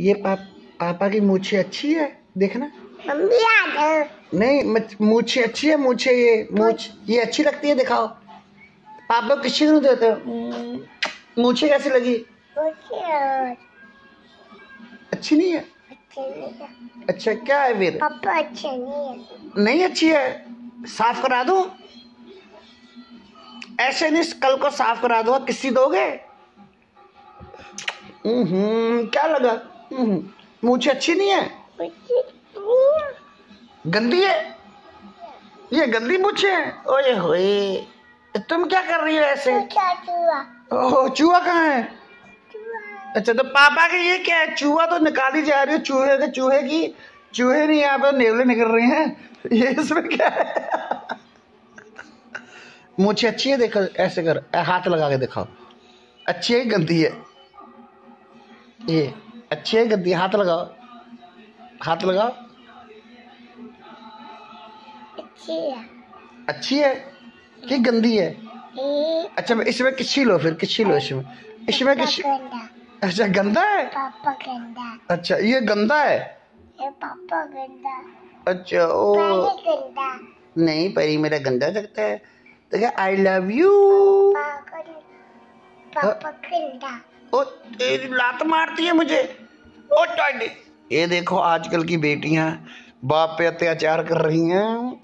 ये पा, पापा की मूछे अच्छी है? देखना। मम्मी आ जाओ नहीं मूछे अच्छी है मूछे ये मूछ ये अच्छी लगती है दिखाओ। पापा किसी को देते हो? मूछे कैसी लगी? अच्छी नहीं है? अच्छे क्या है फिर? पापा अच्छे नहीं है। नहीं अच्छी है? साफ़ करा दूँ? ऐसे नहीं कल को साफ़ करा दूँगा किसी दोगे? हम्म क्या लगा? हम्म, मूछे अच्छी नहीं है? गंदी है? ये गंदी मूछे है। ओए होए। तुम क्या कर रही हो ऐसे? ओह चूहा कहाँ है? अच्छा तो पापा के ये क्या है? चूहा तो निकाली जा रही है चूहे के चूहे की। चूहे नहीं यहाँ पे नेवले निकल रहे हैं। ये इसमें क्या है? मुझे अच्छी है देखो ऐसे कर हाथ लगा के दिखाओ। अच्छी है गंदी है? ये। अच्छी है कि हाथ लगाओ। हाथ लगाओ। अच्छी है। अच्छी है कि गंदी है? अच्छा इसमें किसी लो फिर? किसी लो इसमें? इसमें किसी अच्छा गंदा है? पापा गंदा अच्छा ये गंदा है? ये पापा गंदा अच्छा ओ। गंदा नहीं परी मेरा गंदा लगता है। तो क्या आई लव यू पापा गंदा पापा गंदा ओ तेरी लात मारती है मुझे। ये देखो आजकल की बेटियाँ बाप पे अत्याचार कर रही हैं।